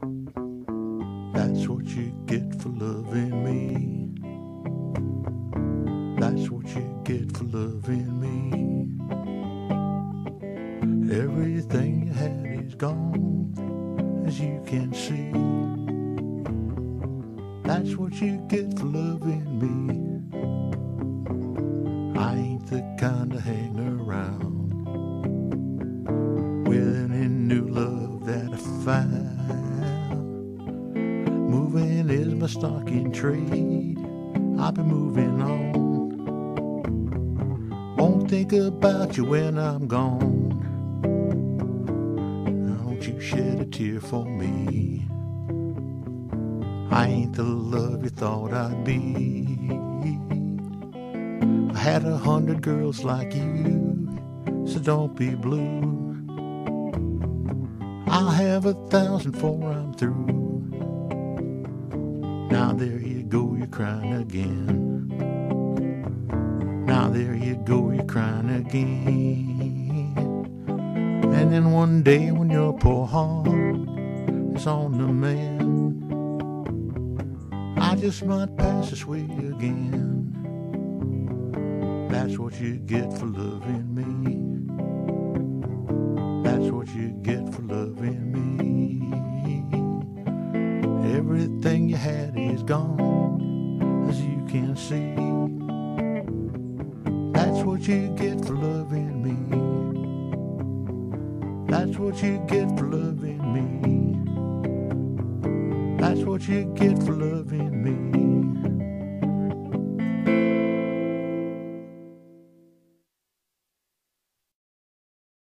That's what you get for loving me. That's what you get for loving me. Everything you had is gone, as you can see. That's what you get for loving me. Moving is my stock in trade. I'll be moving on. Won't think about you when I'm gone. Don't you shed a tear for me. I ain't the love you thought I'd be. I had a hundred girls like you, so don't be blue. I'll have a thousand before I'm through. There you go, you're crying again. Now there you go, you're crying again. And then one day when your poor heart is on the mend, I just might pass this way again. That's what you get for loving me. That's what you get for loving me. Everything you had is gone, as you can see. That's what you get for loving me. That's what you get for loving me. That's what you get for loving me.